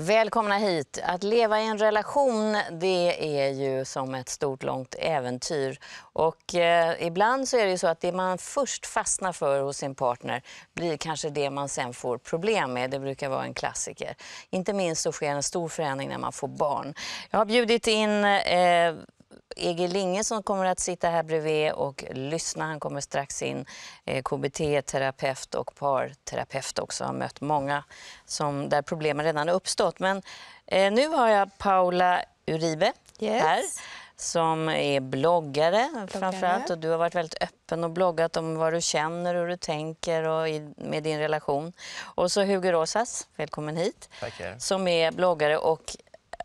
Välkomna hit. Att leva i en relation det är ju som ett stort långt äventyr. Och eh, ibland så är det ju så att det man först fastnar för hos sin partner blir kanske det man sen får problem med. Det brukar vara en klassiker. Inte minst så sker en stor förändring när man får barn. Jag har bjudit in eh, Egil Linge som kommer att sitta här bredvid och lyssna. Han kommer strax in. Eh, KBT-terapeut och parterapeut också. Har mött många som, där problemen redan har uppstått. Men eh, nu har jag Paula Uribe Yes. här som är bloggare, framförallt. Och du har varit väldigt öppen och bloggat om vad du känner och hur du tänker och i, med din relation. Och så Hugo Rosas, välkommen hit, Tackar. som är bloggare och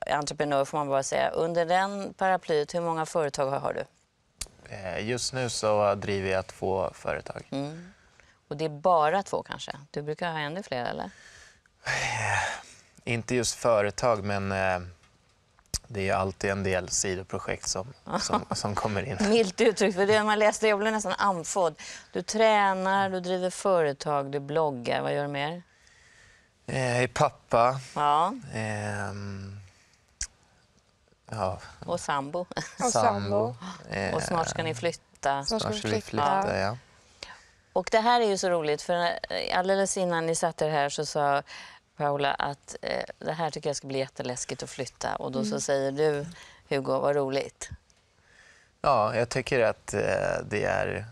entreprenör får man bara säga. Under den paraplyet, hur många företag har du? Eh, Just nu så driver jag två företag. Mm. Och det är bara två kanske? Du brukar ha ännu fler eller? Inte just företag, men eh, det är alltid en del sidoprojekt som, som, som kommer in. Milt uttryckt, för det man läste jag blev nästan andfådd. Du tränar, du driver företag, du bloggar, vad gör du mer? Eh, Jag är pappa. Ja, ehm, ja, och sambo. Och sambo. Eh, Och snart ska ni flytta. Snart ska vi flytta. flytta. Ja. Och det här är ju så roligt, för eh, alldeles innan ni satt er här så sa Paula att eh, det här tycker jag ska bli jätteläskigt att flytta. Och då så säger du, Hugo, vad roligt. ja, jag tycker att eh, det är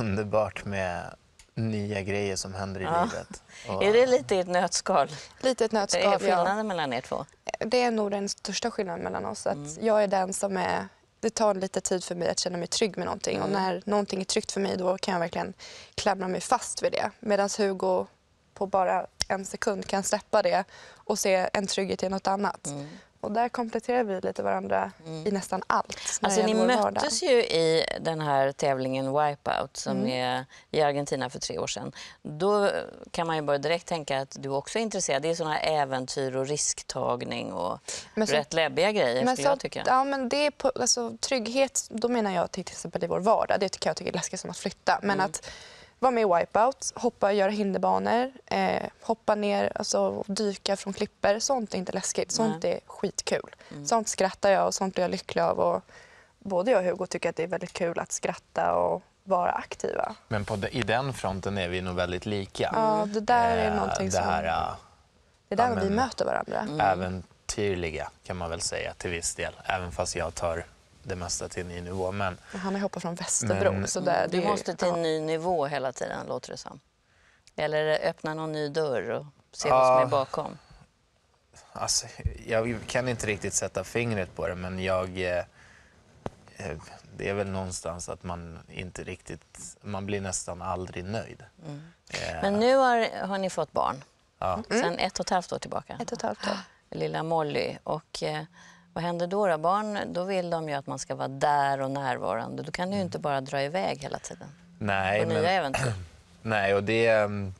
underbart med nya grejer som händer i Ja. livet. Och- Är det lite ett nötskal? Lite ett Vad är nötskal, ja. skillnaden mellan er två? Det är nog den största skillnaden mellan oss. Att Jag är den som är... Det tar lite tid för mig att känna mig trygg med någonting. Och när någonting är tryggt för mig då kan jag verkligen klamra mig fast vid det. Medan Hugo på bara en sekund kan släppa det och se en trygghet i något annat. Och där kompletterar vi lite varandra i nästan allt. Alltså, ni möttes ju i den här tävlingen Wipeout som Mm. är i Argentina för tre år sedan. Då kan man ju bara direkt tänka att du också är intresserad. Det är sådana äventyr och risktagning och Men så- rätt läbbiga grejer skulle jag tycka. Ja, men det är på, alltså, trygghet, då menar jag till exempel i vår vardag. Det tycker jag tycker är läskigt som att flytta. Men Mm. att vara med i Wipeout, hoppa, göra hinderbanor, eh, hoppa ner, alltså, och dyka från klippor. Sånt är inte läskigt. Sånt är skitkul. Mm. Sånt skrattar jag och sånt blir jag lycklig av. Och både jag och Hugo tycker att det är väldigt kul att skratta och vara aktiva. Men på de, i den fronten är vi nog väldigt lika. Ja, det där är Eh, någonting det som... här, eh, det är där ja, vi möter varandra. Mm. äventyrliga kan man väl säga till viss del. Även fast jag tar det mesta till en ny nivå. Men Han har hoppat från Västerbro. Men- så där, det Du är ju- måste till ja. en ny nivå hela tiden, låter det som. Eller öppna någon ny dörr och se vad som Ja. är bakom. alltså, jag kan inte riktigt sätta fingret på det, men jag... Eh, eh, det är väl någonstans att man inte riktigt... Man blir nästan aldrig nöjd. Eh, Men nu har, har ni fått barn, ja. sen ett och ett halvt år tillbaka. Mm. Ett och ett halvt år. Lilla Molly. Och, eh, vad händer då, då? Barn, då vill de ju att man ska vara där och närvarande. Då kan du ju inte bara dra iväg hela tiden Nej, på nya äventyr. nej, och det... mm,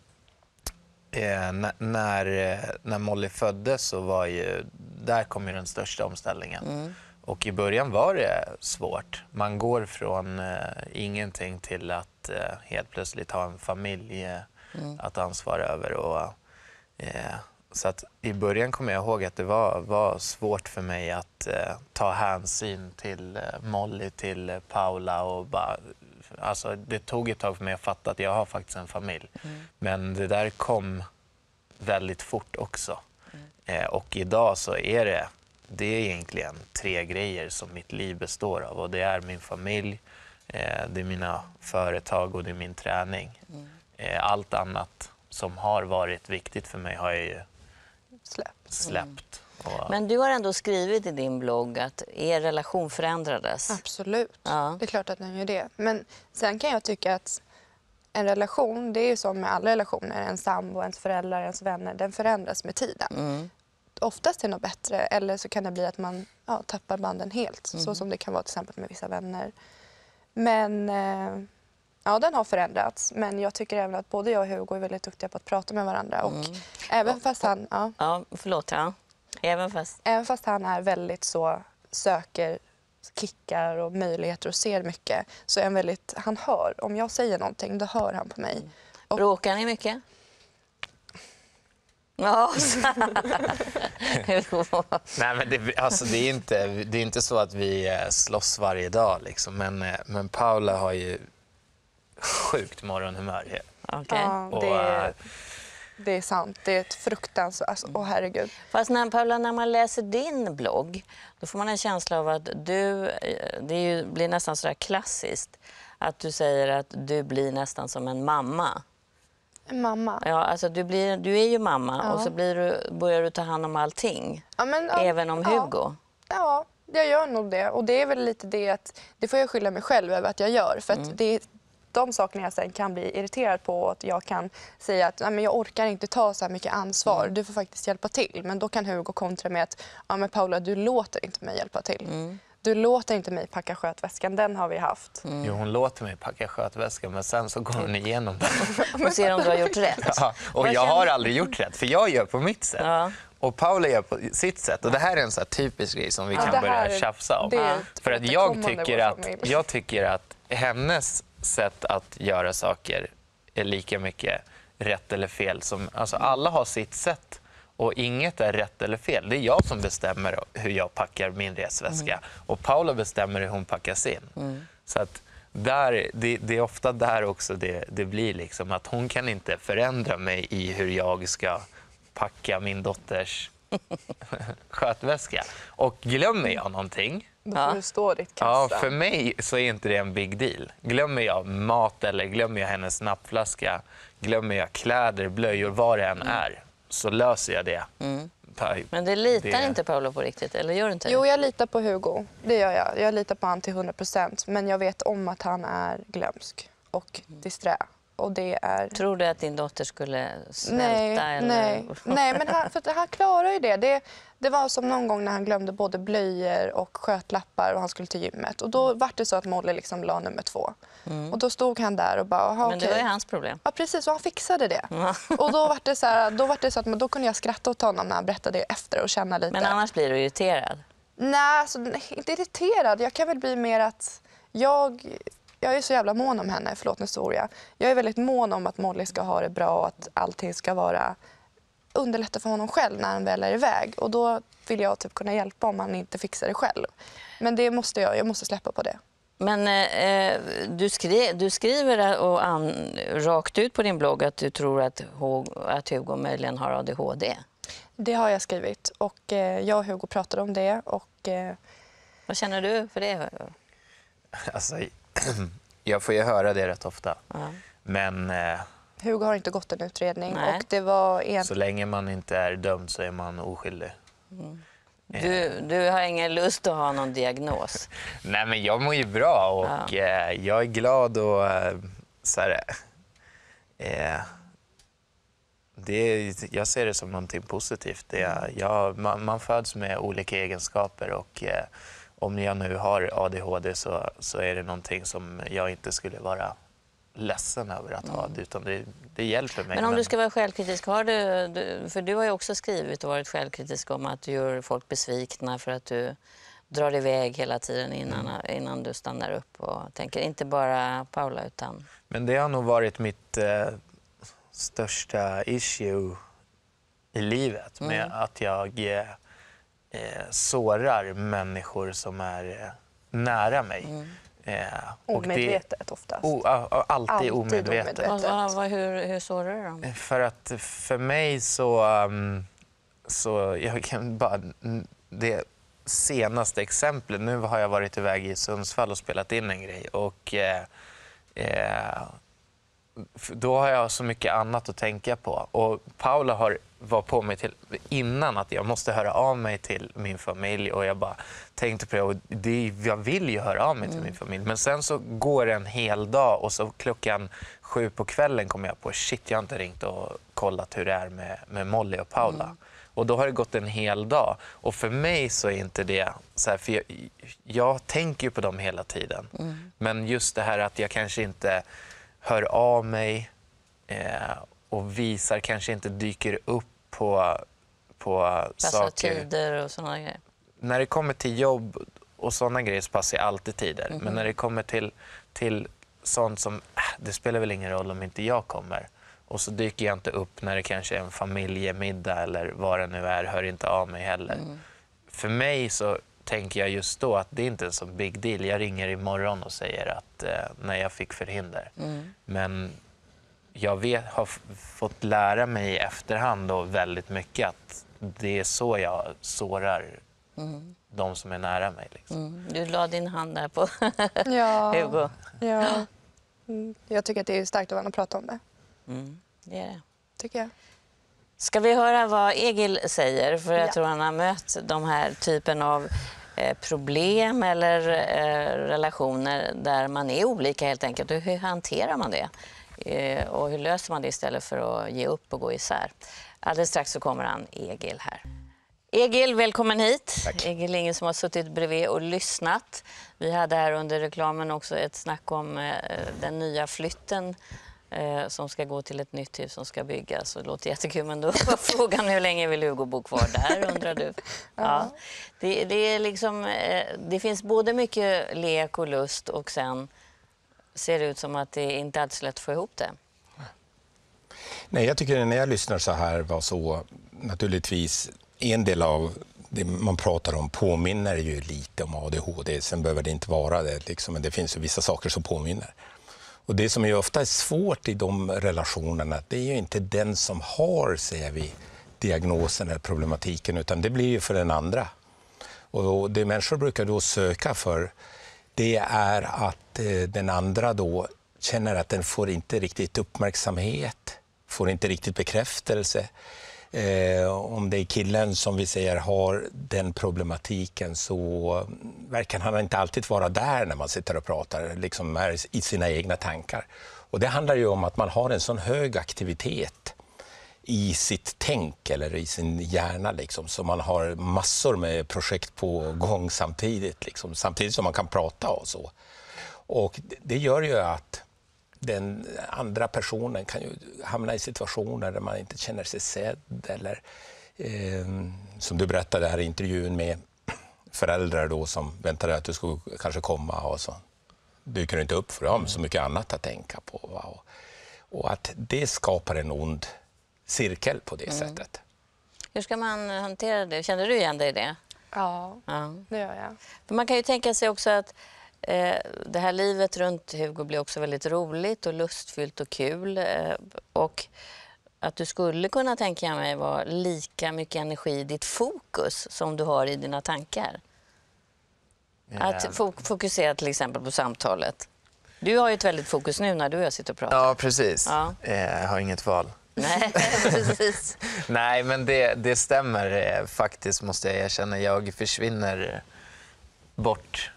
Eh, när, när, eh, när Molly föddes så var ju... Där kom ju den största omställningen. Mm. Och i början var det svårt. Man går från eh, ingenting till att eh, helt plötsligt ha en familj eh, att ansvara över. Och, eh, så att i början kommer jag ihåg att det var, var svårt för mig att eh, ta hänsyn till eh, Molly, till eh, Paula och bara... Alltså, det tog ett tag för mig att fatta att jag har faktiskt en familj. Men det där kom väldigt fort också. Eh, och idag så är det, det är egentligen tre grejer som mitt liv består av. Och det är min familj, eh, det är mina företag och det är min träning. Eh, allt annat som har varit viktigt för mig har jag ju Släpp. släppt. Och, Men du har ändå skrivit i din blogg att er relation förändrades. Absolut. Ja. Det är klart att den gör det. Men sen kan jag tycka att en relation, det är ju som med alla relationer, en sambo, ens föräldrar, ens vänner, den förändras med tiden. Mm. Oftast till något bättre eller så kan det bli att man ja, tappar banden helt. Mm. Så som det kan vara till exempel med vissa vänner. Men eh, ja, den har förändrats. Men jag tycker även att både jag och Hugo är väldigt duktiga på att prata med varandra. Och Mm. även, fast han, ja, Ja, förlåt. Ja. Även fast... även fast han är väldigt så söker kickar och möjligheter och ser mycket så är han väldigt, han hör. Om jag säger någonting då hör han på mig. Och- Bråkar ni mycket? Ja. Nej, men det, alltså, det, är inte, det är inte så att vi eh, slåss varje dag, liksom. men, eh, men Paula har ju sjukt morgonhumör. Okay. Ja, Och, det, eh, är, det är sant. Det är ett fruktansvärt... Alltså, åh, herregud. Fast när, Paula, när man läser din blogg då får man en känsla av att du... eh, Det är ju, blir nästan så klassiskt att du säger att du blir nästan som en mamma. En mamma. Ja, alltså du, blir, du är ju mamma Ja. och så blir du, börjar du ta hand om allting, Ja, men, ja, även om. Hugo. Ja, jag gör nog det. Och det är väl lite det att det får jag skylla mig själv över att jag gör. För att det är de sakerna jag sen kan bli irriterad på och att jag kan säga att Nej, men jag orkar inte ta så här mycket ansvar. Du får faktiskt hjälpa till. Men då kan Hugo kontra med att ja, men Paula, du låter inte mig hjälpa till. Du låter inte mig packa skötväskan. Den har vi haft. Jo, hon låter mig packa skötväskan men sen så går hon igenom den. Och ser om du har gjort rätt. Ja, och jag har aldrig gjort rätt, för jag gör på mitt sätt. Ja. Och Paula gör på sitt sätt. Och det här är en så här typisk grej som vi Ja, kan börja tjafsa om. För att jag tycker, att, jag tycker att hennes sätt att göra saker är lika mycket rätt eller fel. Som, alltså alla har sitt sätt och inget är rätt eller fel. Det är jag som bestämmer hur jag packar min resväska och Paula bestämmer hur hon packar sin. Så att där, det, det är ofta där också det, det blir liksom att hon kan inte förändra mig i hur jag ska packa min dotters skötväska. Och glömmer jag någonting Då Ja. får du stå ditt Ja, kast. för mig så är inte det en big deal. Glömmer jag mat eller glömmer jag hennes nappflaska, glömmer jag kläder, blöjor, vad det än är, så löser jag det. Pa- Men det litar det- inte Paula på riktigt, eller gör du inte det? Jo, jag litar på Hugo. Det gör jag. Jag litar på honom till 100 procent. Men jag vet om att han är glömsk och disträ. Och det är... Tror du att din dotter skulle svälta? Nej, eller? nej, nej, men han, för han klarar ju det. det. Det var som någon gång när han glömde både blöjor och skötlappar och han skulle till gymmet. Och då var det så att Molly liksom la nummer två. Och då stod han där och bara, "Aha, Mm. Men det okej." var ju hans problem. Ja, precis. Och han fixade det. Och då var det så, här, då var det så att men då kunde jag skratta åt honom när han berättade det efter och känna lite. Men annars blir du irriterad. Nej, alltså, nej, inte irriterad. Jag kan väl bli mer att jag, jag är så jävla mån om henne. Förlåt nu svor jag. Jag är väldigt mån om att Molly ska ha det bra och att allting ska vara underlätta för honom själv när han väl är iväg. Och då vill jag typ kunna hjälpa om han inte fixar det själv. Men det måste jag, jag måste släppa på det. Men eh, du, skri du skriver och an rakt ut på din blogg att du tror att, Hugo, att Hugo möjligen har ADHD. Det har jag skrivit och eh, jag och Hugo pratade om det och eh, Vad känner du för det? Alltså, jag får ju höra det rätt ofta. Ja. Men eh, Hugo har inte gått en utredning Nej. och det var en... så länge man inte är dömd så är man oskyldig. Du, du har ingen lust att ha någon diagnos. Nej, men jag mår ju bra och eh, jag är glad och eh, så här, eh, det är, jag ser det som någonting positivt. Det är, jag, man, man föds med olika egenskaper och eh, om jag nu har ADHD så, så är det någonting som jag inte skulle vara ledsen över att ha, utan det, det hjälper mig. Men om du ska vara självkritisk, har du, du, för du har ju också skrivit och varit självkritisk om att du gör folk besvikna för att du drar iväg hela tiden innan, innan du stannar upp och tänker. Inte bara Paula utan... Men det har nog varit mitt eh, största issue i livet med att jag eh, eh, sårar människor som är eh, nära mig. Eh, och det- Omedvetet oftast. O, a- a- alltid, Alltid omedvetet. omedvetet. Vad, hur, hur sårar du dem? För att för mig så... Um, så jag kan bara... Det senaste exemplet, nu har jag varit iväg i Sundsvall och spelat in en grej. Och eh, eh, då har jag så mycket annat att tänka på. Och Paula har var på mig till, innan att jag måste höra av mig till min familj och jag bara tänkte på det. Och det jag vill ju höra av mig till min familj. Men sen så går det en hel dag och så klockan sju på kvällen kommer jag på shit, jag har inte ringt och kollat hur det är med, med Molly och Paula. Och då har det gått en hel dag. Och för mig så är inte det så här, för jag, jag tänker ju på dem hela tiden. Men just det här att jag kanske inte hör av mig eh, och visar, kanske inte dyker upp på, på Passar saker. tider och sådana grejer. När det kommer till jobb och sådana grejer så passar jag alltid tider. Men när det kommer till, till sånt som, äh, det spelar väl ingen roll om inte jag kommer. och så dyker jag inte upp när det kanske är en familjemiddag eller vad det nu är, hör inte av mig heller. För mig så tänker jag just då att det inte är en så big deal. Jag ringer imorgon och säger att eh, när jag fick förhinder. Men jag vet, har fått lära mig i efterhand då väldigt mycket att det är så jag sårar de som är nära mig. Liksom. Mm. Du la din hand där på Ja. Hugo. Ja. Mm. Jag tycker att det är starkt av honom att prata om det. Mm, det är det. Tycker jag. Ska vi höra vad Egil säger? För jag Ja. tror han har mött de här typen av eh, problem eller eh, relationer där man är olika helt enkelt. Hur hanterar man det? Eh, och hur löser man det istället för att ge upp och gå isär? Alldeles strax så kommer han, Egil här. Egil, välkommen hit. Tack. Egil är ingen som har suttit bredvid och lyssnat. Vi hade här under reklamen också ett snack om den nya flytten eh, som ska gå till ett nytt hus som ska byggas. Och det låter jättekul, men då var frågan hur länge vill Hugo bo kvar där, undrar du? Ja. Det, det, är liksom, eh, det finns både mycket lek och lust och sen ser det ut som att det inte alltid är lätt att få ihop det. Nej, jag tycker när jag lyssnar så här var så naturligtvis en del av det man pratar om påminner ju lite om ADHD. Sen behöver det inte vara det, liksom, men det finns ju vissa saker som påminner. Och det som är ofta är svårt i de relationerna, det är ju inte den som har, säger vi, diagnosen eller problematiken, utan det blir ju för den andra. Och det människor brukar då söka för, det är att eh, den andra då känner att den får inte riktigt uppmärksamhet, får inte riktigt bekräftelse. Eh, om det är killen som vi säger har den problematiken så verkar han inte alltid vara där när man sitter och pratar, liksom är i sina egna tankar. Och det handlar ju om att man har en sån hög aktivitet i sitt tänk eller i sin hjärna. Liksom, så man har massor med projekt på gång samtidigt, liksom, samtidigt som man kan prata och så. Och det- gör ju att den andra personen kan ju hamna i situationer där man inte känner sig sedd eller eh, som du berättade här i intervjun med föräldrar då som väntade att du skulle kanske komma och så dyker inte upp för de har så mycket annat att tänka på. Va? Och, och att det skapar en ond cirkel på det sättet. Hur ska man hantera det? Känner du igen dig i det? Ja, Ja. det gör jag. För man kan ju tänka sig också att det här livet runt Hugo blir också väldigt roligt och lustfyllt och kul. Eh, och att du skulle kunna tänka mig vara lika mycket energi i ditt fokus som du har i dina tankar. Eh, Att fo- fokusera till exempel på samtalet. Du har ju ett väldigt fokus nu när du och jag sitter och pratar. Ja, precis. Ja. Eh, Jag har inget val. Nej, precis. Nej, men det, det stämmer eh, faktiskt, måste jag erkänna. Jag försvinner bort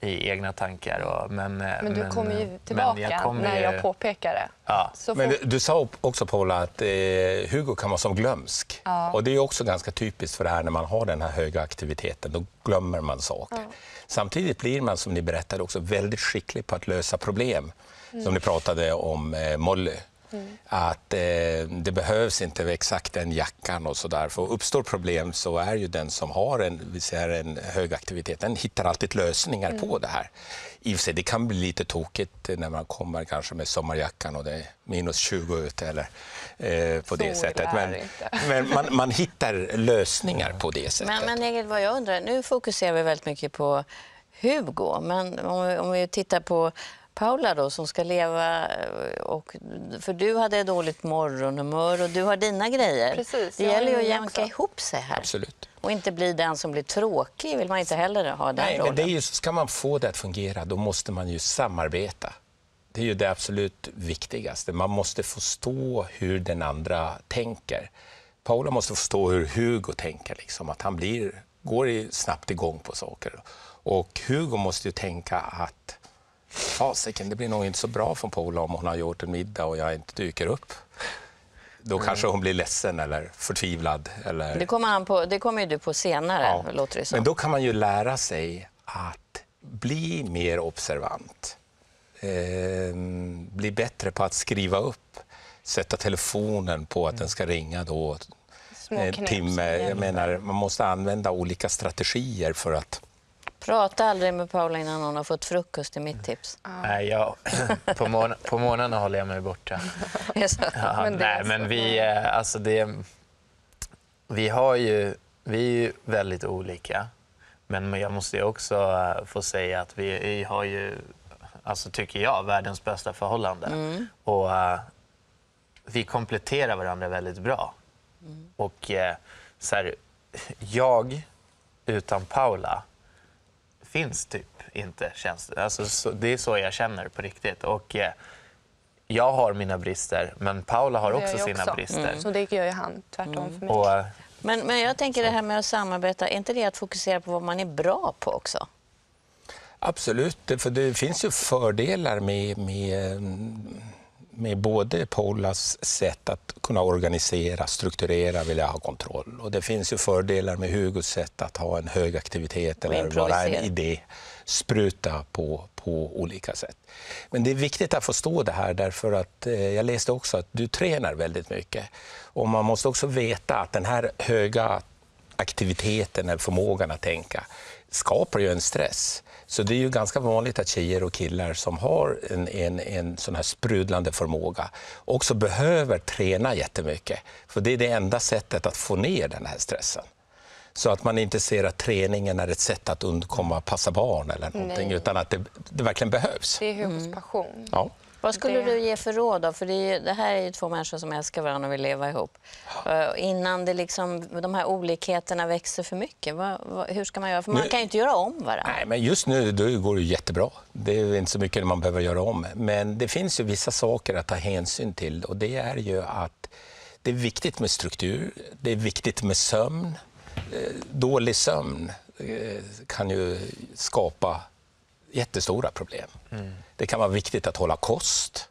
i egna tankar. Och, men, eh, Men du kommer ju tillbaka kommer när jag påpekar det. Ja. Så Men får- du, du sa också Paula att eh, Hugo kan vara som glömsk. Ja. Och det är också ganska typiskt för det här när man har den här höga aktiviteten, då glömmer man saker. Samtidigt blir man, som ni berättade, också väldigt skicklig på att lösa problem. Som ni pratade om eh, Molly. Att eh, det behövs inte exakt den jackan och sådär. För uppstår problem så är ju den som har en, vi säger en hög aktivitet, den hittar alltid lösningar på det här. I och för sig, det kan bli lite tokigt när man kommer kanske med sommarjackan och det är minus 20 ute eller eh, på det Så sättet. illa är Men, det men man, man hittar lösningar på det sättet. Men, men vad jag undrar, nu fokuserar vi väldigt mycket på Hugo, men om vi, om vi tittar på Paula då som ska leva eh, och för du hade dåligt morgonhumör och du har dina grejer. Precis, det gäller ju att jämka också. ihop sig här. Absolut. Och inte bli den som blir tråkig vill man inte heller ha den Nej, rollen. men det är ju, ska man få det att fungera, då måste man ju samarbeta. Det är ju det absolut viktigaste. Man måste förstå hur den andra tänker. Paula måste förstå hur Hugo tänker, liksom, att han blir, går i- snabbt igång på saker. Och Hugo måste ju tänka att fasiken, det blir nog inte så bra för Paula om hon har gjort en middag och jag inte dyker upp. Då kanske hon blir ledsen eller förtvivlad. Eller... Det kommer, han på, det kommer ju du på senare, Ja. låter det som. Men då kan man ju lära sig att bli mer observant. Eh, bli bättre på att skriva upp. Sätta telefonen på att den ska ringa då Små en knep timme. Jag menar, man måste använda olika strategier för att Prata aldrig med Paula innan hon har fått frukost, är mitt tips. Nej, jag, på, morgon, på morgnarna håller jag mig borta. Ja, Men nej, men vi, eh, alltså det, vi, har ju, vi är ju väldigt olika. Men jag måste ju också eh, få säga att vi, vi har ju, alltså tycker jag, världens bästa förhållande. Och eh, vi kompletterar varandra väldigt bra. Och eh, så här, jag utan Paula finns typ inte, känns det. Alltså, så, det är så jag känner på riktigt. Och, eh, jag har mina brister, men Paula har också sina också. brister. Så det gör ju han tvärtom för mig. Och, eh, Men, men jag tänker det här med att samarbeta, är inte det att fokusera på vad man är bra på också? Absolut, för det finns ju fördelar med, med, med både Paulas sätt att kunna organisera, strukturera, vilja ha kontroll. Och det finns ju fördelar med Hugos sätt att ha en hög aktivitet eller vara en idé, spruta på, på olika sätt. Men det är viktigt att förstå det här därför att eh, jag läste också att du tränar väldigt mycket. Och man måste också veta att den här höga aktiviteten, eller förmågan att tänka, skapar ju en stress. Så det är ju ganska vanligt att tjejer och killar som har en, en, en sån här sprudlande förmåga också behöver träna jättemycket. För det är det enda sättet att få ner den här stressen. Så att man inte ser att träningen är ett sätt att undkomma passa barn eller någonting, Nej. utan att det, det verkligen behövs. Det är Hugos passion. Ja. Vad skulle Det- du ge för råd då? För det, är, ju- det här är ju två människor som älskar varandra och vill leva ihop. Eh, innan det liksom, de här olikheterna växer för mycket, vad, vad, hur ska man göra? För man Nu- kan ju inte göra om varandra. Nej, men just nu då går det jättebra. Det är inte så mycket man behöver göra om. Men det finns ju vissa saker att ta hänsyn till och det är ju att det är viktigt med struktur, det är viktigt med sömn. Eh, Dålig sömn eh, kan ju skapa jättestora problem. Det kan vara viktigt att hålla kost.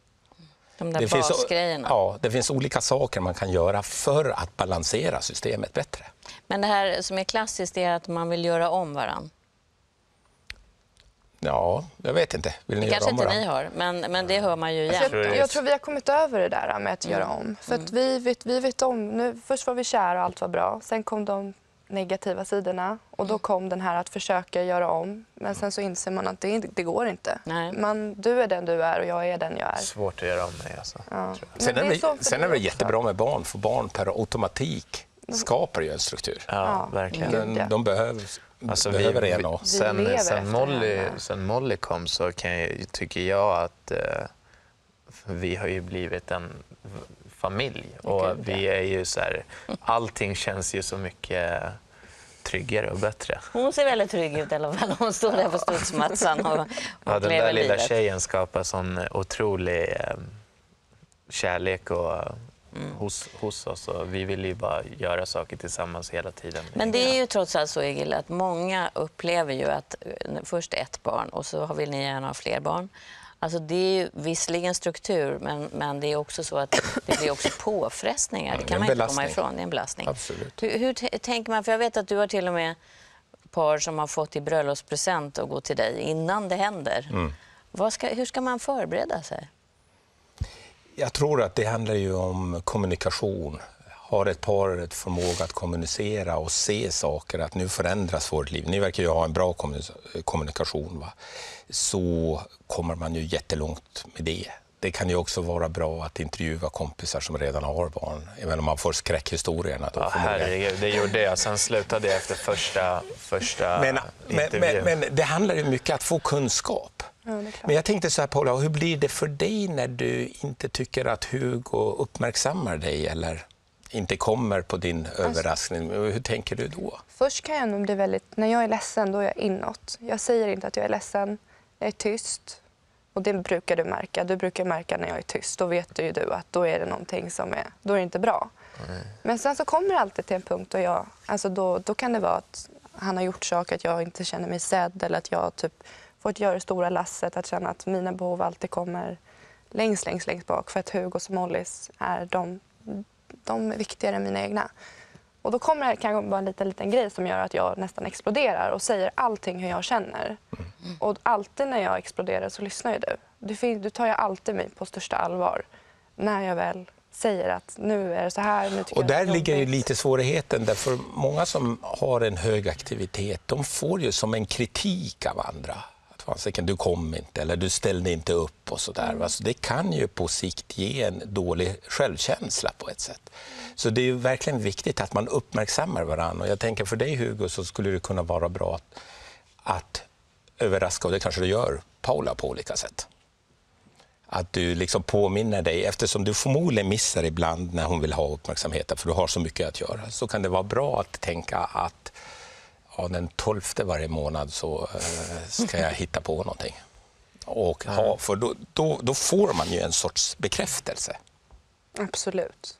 De där Det finns, ja, det finns olika saker man kan göra för att balansera systemet bättre. Men det här som är klassiskt är att man vill göra om varandra. Ja, jag vet inte. Vill ni Det göra kanske om inte ni har, men, men det hör man ju Alltså, jämt. jag, jag tror vi har kommit över det där med att göra om. För att vi, vet, vi vet om, nu, först var vi kära och allt var bra. Sen kom de negativa sidorna och då kom den här att försöka göra om. Men sen så inser man att det, det går inte. Nej. Man, du är den du är och jag är den jag är. svårt att göra om mig. Alltså. Ja. Sen är, det är det, sen är det jättebra med barn, för barn per automatik skapar ju en struktur. Ja, verkligen. Ja. de behöver, Alltså, vi, behöver vi, sen, sen, Molly, sen Molly kom så kan jag, tycker jag att eh, vi har ju blivit en familj. Och vi är ju så här, allting känns ju så mycket tryggare och bättre. Hon ser väldigt trygg ut i alla fall. Hon står där på studsmattan och, och Ja, den där lilla livet. tjejen skapar sån otrolig eh, kärlek och, hos, hos oss. Och vi vill ju bara göra saker tillsammans hela tiden. Men det är ju trots allt så, Egil, att många upplever ju att eh, först ett barn och så vill ni gärna ha fler barn. Alltså det är ju visserligen struktur, men, men det är också så att det blir också påfrestningar. Det kan man inte komma ifrån. Det är en belastning. Absolut. Hur, hur tänker man? För jag vet att du har till och med par som har fått i bröllopspresent att gå till dig innan det händer. Mm. Ska, hur ska man förbereda sig? Jag tror att det handlar ju om kommunikation. Har ett par ett förmåga att kommunicera och se saker, att nu förändras vårt liv. Ni verkar ju ha en bra kommuni- kommunikation. Va? Så kommer man ju jättelångt med det. Det kan ju också vara bra att intervjua kompisar som redan har barn, även om man får skräckhistorierna. Då Ja, herregud, det gjorde jag. Sen slutade jag efter första, första Men, men, intervjun. men, men det handlar ju mycket om att få kunskap. Ja. Men jag tänkte så här Paula, hur blir det för dig när du inte tycker att Hugo uppmärksammar dig eller inte kommer på din överraskning? Hur tänker du då? Först kan jag nog bli väldigt... När jag är ledsen, då är jag inåt. Jag säger inte att jag är ledsen. Jag är tyst. Och det brukar du märka. Du brukar märka när jag är tyst. Då vet du du att då är det någonting som är... Då är det inte bra. Men sen så kommer det alltid till en punkt då jag... Alltså då, då kan det vara att han har gjort saker, att jag inte känner mig sedd eller att jag typ fått göra det stora lasset. Att känna att mina behov alltid kommer längst, längst, längst bak. För att Hugos och Mollys är de, de är viktigare än mina egna. Och då kommer det kanske vara en liten, liten grej som gör att jag nästan exploderar och säger allting hur jag känner. Och alltid när jag exploderar så lyssnar ju du. Du, du tar ju alltid mig på största allvar när jag väl säger att nu är det så här, nu Och där ligger ju lite svårigheten, därför många som har en hög aktivitet, de får ju som en kritik av andra. Fasiken, du kom inte eller du ställde inte upp och sådär. Mm. va. Så det kan ju på sikt ge en dålig självkänsla på ett sätt. Så det är verkligen viktigt att man uppmärksammar varandra. Och jag tänker för dig Hugo så skulle det kunna vara bra att, att överraska, och det kanske du gör, Paula på olika sätt. Att du liksom påminner dig, eftersom du förmodligen missar ibland när hon vill ha uppmärksamheten, för du har så mycket att göra, så kan det vara bra att tänka att ja, den 12 varje månad så eh, ska jag hitta på någonting. Och ha, för då, då, då får man ju en sorts bekräftelse. Absolut.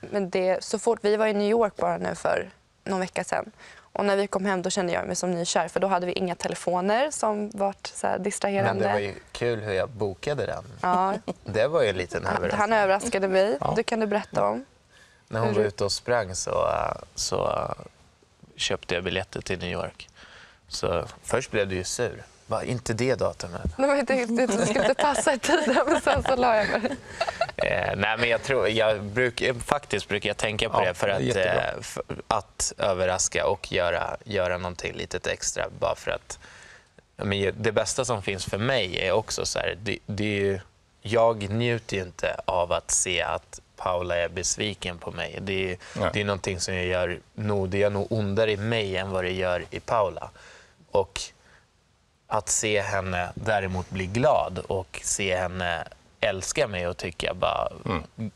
Men det, så fort, vi var i New York bara nu för någon vecka sedan. Och när vi kom hem då kände jag mig som nykär för då hade vi inga telefoner som så här Men distraherande. det var ju kul hur jag bokade den. ja, Det var ju lite han, nervöst. han överraskade mig. Ja. Det kan du berätta om. När hon var ute och sprang så, så köpte jag biljetter till New York. Så först blev du ju sur. Bara, inte det datumet. Nej, men det, det, det skulle inte passa i tiden men sen så la jag mig. Eh, nej, men jag tror, jag bruk, faktiskt brukar jag tänka på Ja, det för att, eh, för att överraska och göra, göra någonting litet extra. Bara för att, men det bästa som finns för mig är också så här, det, det är ju, jag njuter ju inte av att se att Paula är besviken på mig. Det är, det är någonting som jag gör, nog, det gör nog ondare i mig än vad det gör i Paula. Och att se henne däremot bli glad och se henne älska mig och tycka bara,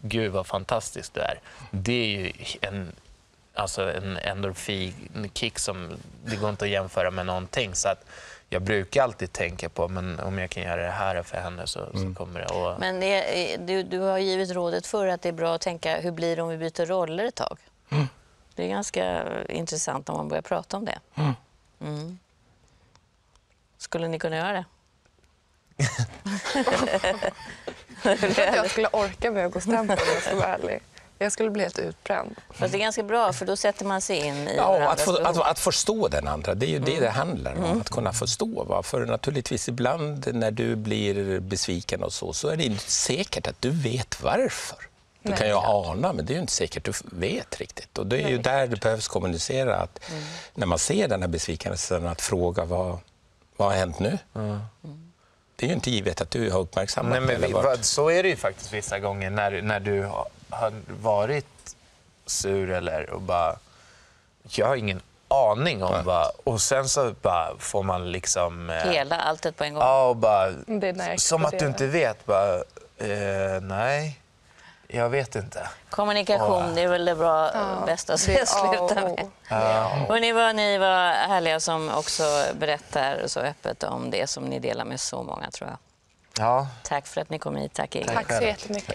gud vad fantastisk du är. Det är ju en, alltså en endorfinkick som det går inte att jämföra med någonting. Så att jag brukar alltid tänka på, men om jag kan göra det här för henne så, så kommer det. Och, Men det, du, du har givit rådet för att det är bra att tänka hur blir det om vi byter roller ett tag? Det är ganska intressant om man börjar prata om det. Mm. Skulle ni kunna göra det? Jag tror inte jag skulle orka med att gå stämpel om jag ska vara ärlig. Jag skulle bli helt utbränd. Fast det är ganska bra för då sätter man sig in i Ja, att, få, att, att förstå den andra, det är ju det det handlar om. Att kunna förstå. Va? För naturligtvis ibland när du blir besviken och så, så är det inte säkert att du vet varför. Du Nej, kan ju klart. ana, men det är ju inte säkert du vet riktigt. Och det är ju där det behövs kommunicera. Att När man ser den här besvikelsen, att fråga vad, vad har hänt nu? Det är ju inte givet att du har uppmärksammat Nej, det. men vad- så är det ju faktiskt vissa gånger när, när du har, varit sur eller och bara... Jag har ingen aning om vad... Och sen så bara får man liksom... eh, Hela alltet på en gång. Ja, och bara... Som att du inte vet. Bara, eh, nej, jag vet inte. Kommunikation, det är väl det bra, Ja, bästa som jag och slutar med. Ja. Hörrni, vad ni var härliga som också berättar så öppet om det som ni delar med så många tror jag. Ja, Tack för att ni kom hit. Tack Ingrid. Tack så jättemycket.